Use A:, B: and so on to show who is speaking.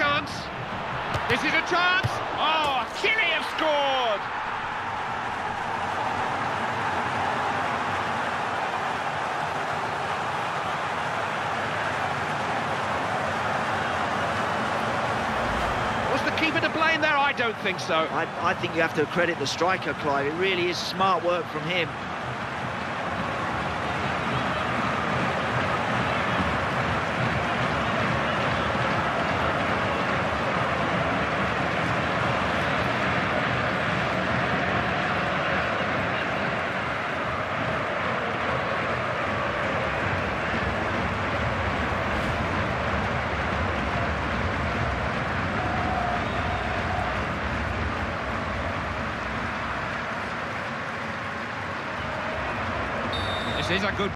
A: chance. This is a chance. Oh, Chile have scored. Was the keeper to blame there? I don't think so.
B: I, I think you have to credit the striker, Clive. It really is smart work from him.
A: This is a good